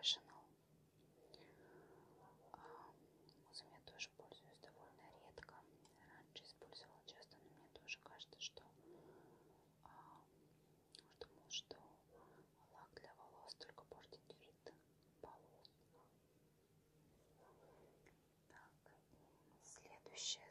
Professional. А, музом я тоже пользуюсь довольно редко. Раньше использовала часто, но мне тоже кажется, что, а, потому что, лак для волос только портит вид волос. Так, следующая